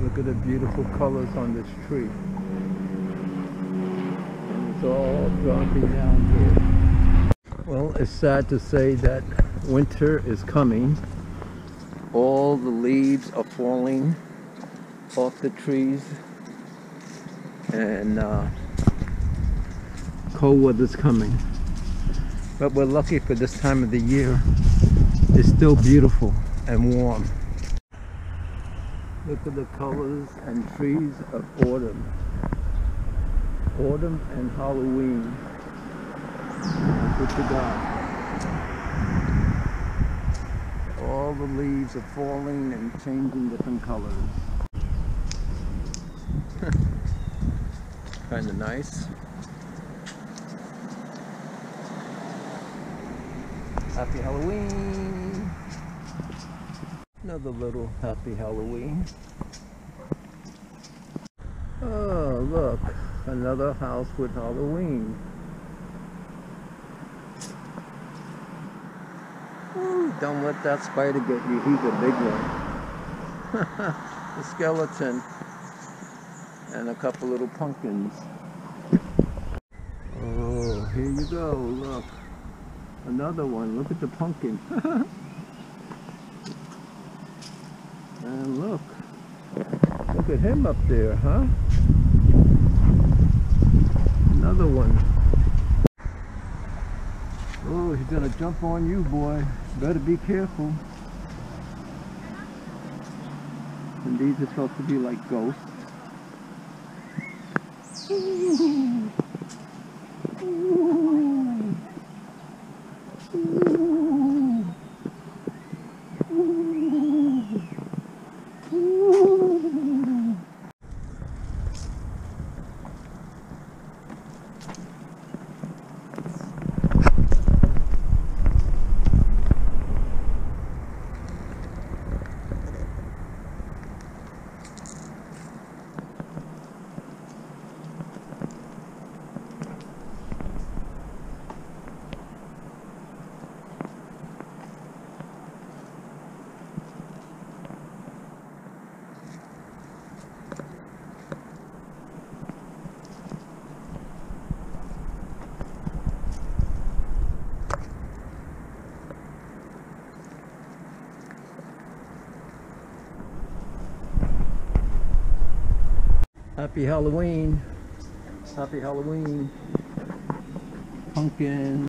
Look at the beautiful colors on this tree. And it's all dropping down here. Well, it's sad to say that winter is coming. All the leaves are falling off the trees and uh, cold weather's coming. But we're lucky for this time of the year. It's still beautiful and warm. Look at the colors and trees of autumn. Autumn and Halloween. What you got? All the leaves are falling and changing different colors. kind of nice. Happy Halloween! Another little happy Halloween. Oh, look, another house with Halloween. Ooh, don't let that spider get you, he's a big one. the skeleton and a couple little pumpkins. Oh, here you go, look. Another one, look at the pumpkin. and look, look at him up there, huh? Another one. Oh, he's gonna jump on you, boy. Better be careful. And these are supposed to be like ghosts. Ooh. Ooh. Ooh. Ooh. Happy Halloween. Happy Halloween. Pumpkins.